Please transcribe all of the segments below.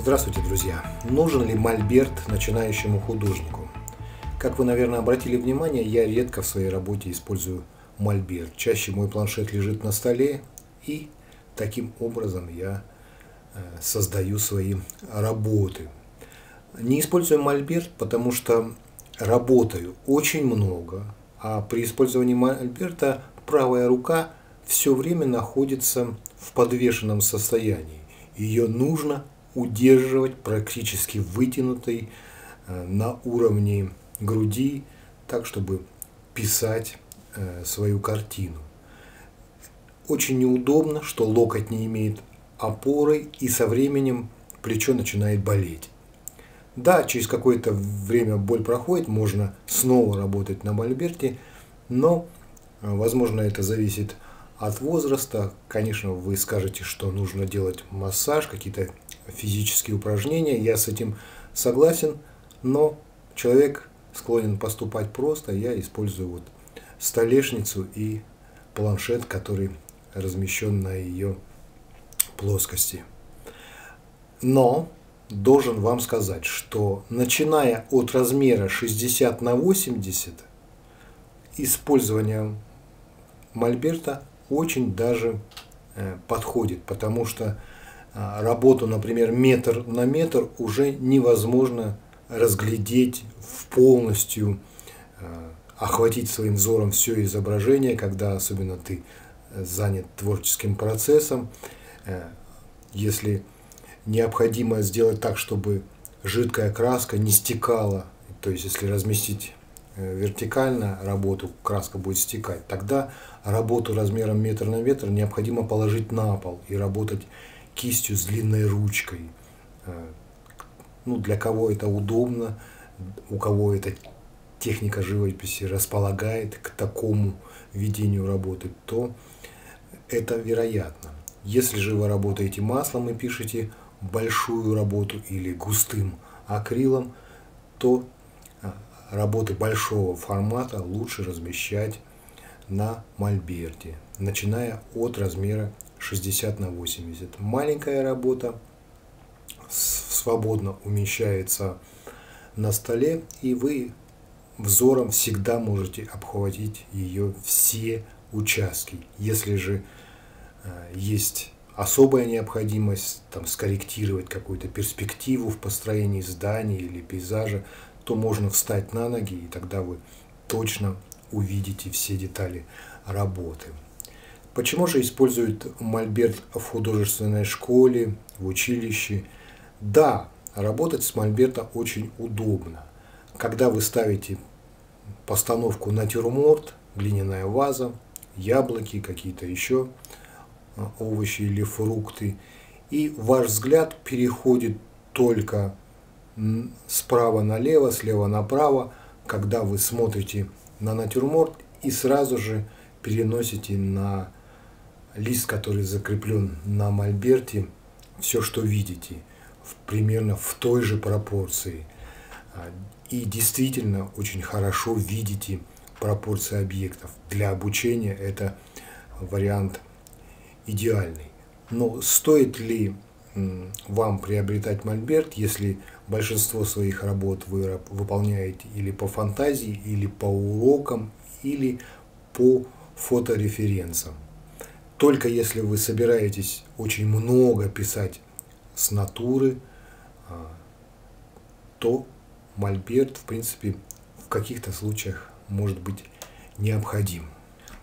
Здравствуйте, друзья! Нужен ли мольберт начинающему художнику? Как вы, наверное, обратили внимание, я редко в своей работе использую мольберт. Чаще мой планшет лежит на столе, и таким образом я э, создаю свои работы. Не использую мольберт, потому что работаю очень много, а при использовании мольберта правая рука все время находится в подвешенном состоянии. Ее нужно удерживать практически вытянутой э, на уровне груди, так чтобы писать э, свою картину. Очень неудобно, что локоть не имеет опоры и со временем плечо начинает болеть. Да, через какое-то время боль проходит, можно снова работать на мольберте, но, э, возможно, это зависит от возраста. Конечно, вы скажете, что нужно делать массаж, какие-то физические упражнения. Я с этим согласен, но человек склонен поступать просто. Я использую вот столешницу и планшет, который размещен на ее плоскости. Но должен вам сказать, что начиная от размера 60 на 80, использование мольберта очень даже э, подходит, потому что работу, например, метр на метр уже невозможно разглядеть в полностью, а, охватить своим взором все изображение, когда особенно ты занят творческим процессом. Э, если необходимо сделать так, чтобы жидкая краска не стекала, то есть если разместить э, вертикально работу, краска будет стекать, тогда работу размером метр на метр необходимо положить на пол и работать кистью с длинной ручкой. Э, ну, для кого это удобно, у кого эта техника живописи располагает к такому ведению работы, то это вероятно. Если же вы работаете маслом и пишете большую работу или густым акрилом, то э, работы большого формата лучше размещать на мольберте, начиная от размера 60 на 80. Маленькая работа свободно умещается на столе, и вы взором всегда можете обхватить ее все участки. Если же э, есть особая необходимость там, скорректировать какую-то перспективу в построении здания или пейзажа, то можно встать на ноги, и тогда вы точно увидите все детали работы. Почему же используют мольберт в художественной школе, в училище? Да, работать с мольберта очень удобно. Когда вы ставите постановку натюрморт, глиняная ваза, яблоки, какие-то еще а, овощи или фрукты, и ваш взгляд переходит только справа налево, слева направо, когда вы смотрите на натюрморт и сразу же переносите на лист, который закреплен на мольберте, все, что видите, в, примерно в той же пропорции. А, и действительно очень хорошо видите пропорции объектов. Для обучения это вариант идеальный. Но стоит ли вам приобретать мольберт, если большинство своих работ вы выполняете или по фантазии, или по урокам, или по фотореференсам? Только если вы собираетесь очень много писать с натуры, а, то мольберт, в принципе, в каких-то случаях может быть необходим.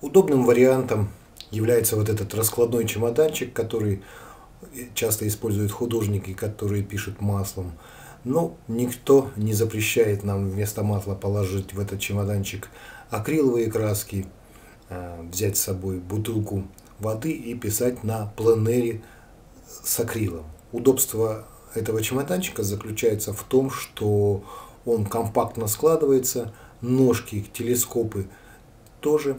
Удобным вариантом является вот этот раскладной чемоданчик, который часто используют художники, которые пишут маслом. Но никто не запрещает нам вместо масла положить в этот чемоданчик акриловые краски, а, взять с собой бутылку воды и писать на пленере с акрилом. Удобство этого чемоданчика заключается в том, что он компактно складывается, ножки, телескопы тоже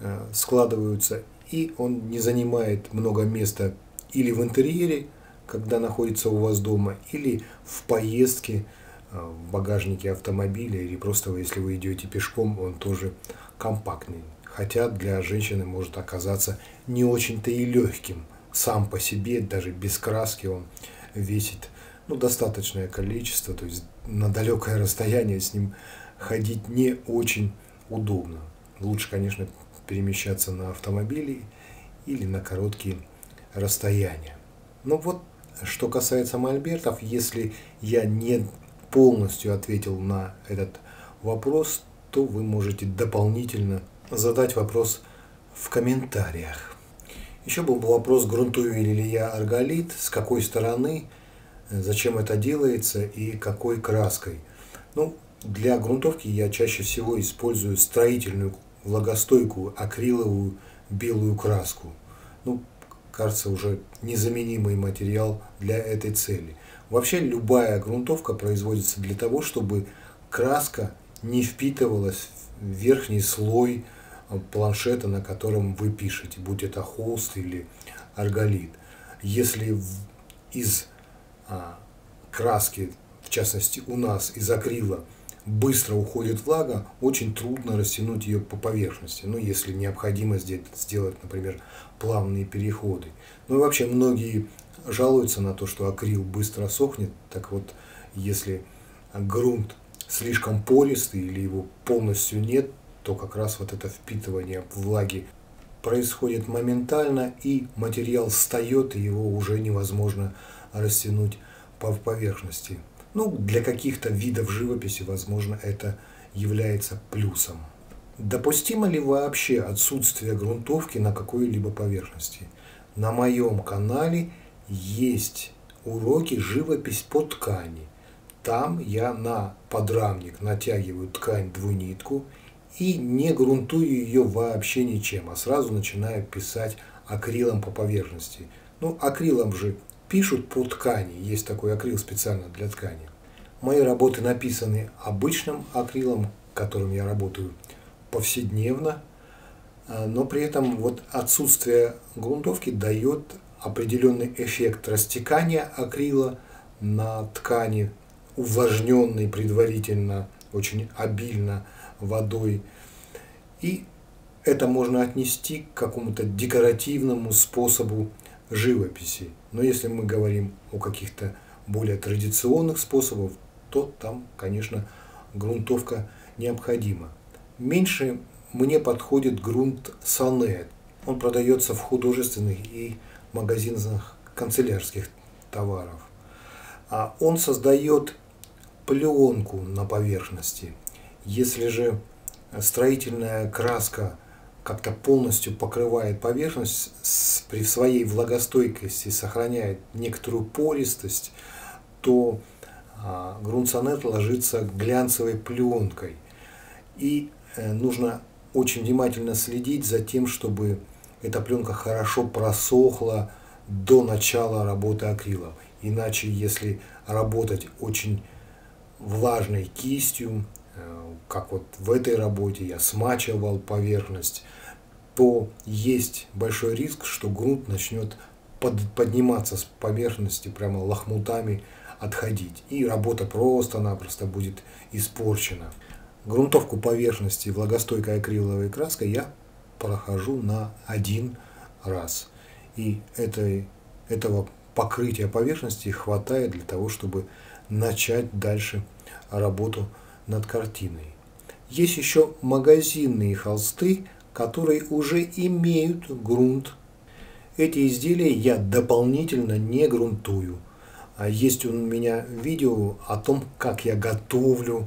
э, складываются, и он не занимает много места или в интерьере, когда находится у вас дома, или в поездке э, в багажнике автомобиля, или просто если вы идете пешком, он тоже компактный хотя для женщины может оказаться не очень-то и легким. Сам по себе, даже без краски, он весит ну, достаточное количество, то есть на далекое расстояние с ним ходить не очень удобно. Лучше, конечно, перемещаться на автомобиле или на короткие расстояния. Но вот что касается мольбертов, если я не полностью ответил на этот вопрос, то вы можете дополнительно задать вопрос в комментариях. Еще был вопрос, грунтую ли я арголит, с какой стороны, зачем это делается и какой краской. Ну, для грунтовки я чаще всего использую строительную влагостойкую акриловую белую краску. Ну, кажется, уже незаменимый материал для этой цели. Вообще любая грунтовка производится для того, чтобы краска не впитывалась в верхний слой планшета, на котором вы пишете, будь это холст или арголит. Если из а, краски, в частности у нас из акрила, быстро уходит влага, очень трудно растянуть ее по поверхности, ну, если необходимо сделать, например, плавные переходы. Ну и вообще многие жалуются на то, что акрил быстро сохнет, так вот, если грунт слишком пористый или его полностью нет, то как раз вот это впитывание влаги происходит моментально, и материал встает, и его уже невозможно растянуть по поверхности. Ну, для каких-то видов живописи, возможно, это является плюсом. Допустимо ли вообще отсутствие грунтовки на какой-либо поверхности? На моем канале есть уроки живопись по ткани. Там я на подрамник натягиваю ткань двунитку и не грунтую ее вообще ничем, а сразу начинаю писать акрилом по поверхности. Ну, акрилом же пишут по ткани, есть такой акрил специально для ткани. Мои работы написаны обычным акрилом, которым я работаю повседневно, а, но при этом вот отсутствие грунтовки дает определенный эффект растекания акрила на ткани, увлажненный предварительно, очень обильно водой. И это можно отнести к какому-то декоративному способу живописи. Но если мы говорим о каких-то более традиционных способах, то там, конечно, грунтовка необходима. Меньше мне подходит грунт Сонет. Он продается в художественных и магазинах канцелярских товаров. А он создает пленку на поверхности. Если же строительная краска как-то полностью покрывает поверхность, при своей влагостойкости сохраняет некоторую пористость, то а, грунт-сонет ложится глянцевой пленкой. И э, нужно очень внимательно следить за тем, чтобы эта пленка хорошо просохла до начала работы акрила. Иначе, если работать очень влажной кистью, как вот в этой работе я смачивал поверхность, то есть большой риск, что грунт начнет под, подниматься с поверхности прямо лохмутами отходить. И работа просто-напросто будет испорчена. Грунтовку поверхности влагостойкой акриловой краской я прохожу на один раз. И этой, этого покрытия поверхности хватает для того, чтобы начать дальше работу над картиной. Есть еще магазинные холсты, которые уже имеют грунт. Эти изделия я дополнительно не грунтую. А есть у меня видео о том, как я готовлю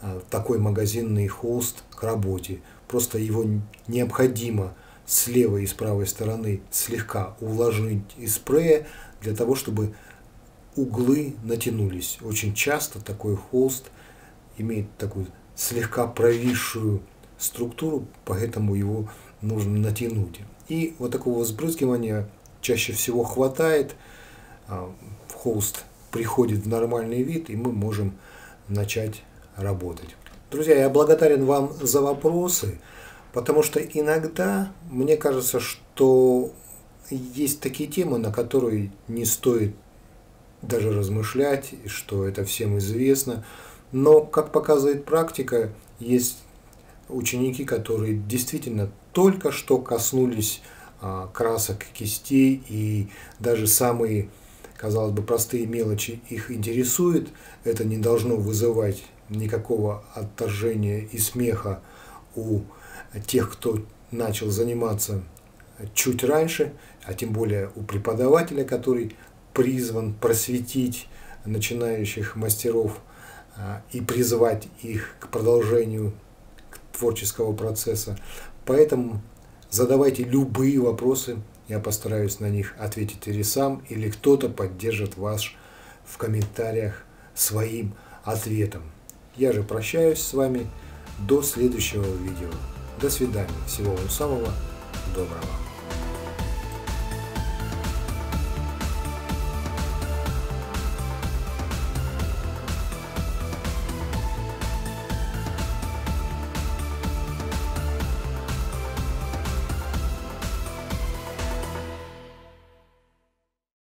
а, такой магазинный холст к работе. Просто его необходимо с левой и с правой стороны слегка увлажнить из спрея для того, чтобы углы натянулись. Очень часто такой холст имеет такую слегка провисшую структуру, поэтому его нужно натянуть. И вот такого взбрызгивания чаще всего хватает. А, холст приходит в нормальный вид, и мы можем начать работать. Друзья, я благодарен вам за вопросы, потому что иногда мне кажется, что есть такие темы, на которые не стоит даже размышлять, что это всем известно. Но, как показывает практика, есть ученики, которые действительно только что коснулись а, красок кистей, и даже самые казалось бы, простые мелочи их интересуют, это не должно вызывать никакого отторжения и смеха у тех, кто начал заниматься чуть раньше, а тем более у преподавателя, который призван просветить начинающих мастеров и призвать их к продолжению творческого процесса. Поэтому задавайте любые вопросы, я постараюсь на них ответить или сам, или кто-то поддержит вас в комментариях своим ответом. Я же прощаюсь с вами до следующего видео. До свидания. Всего вам самого доброго.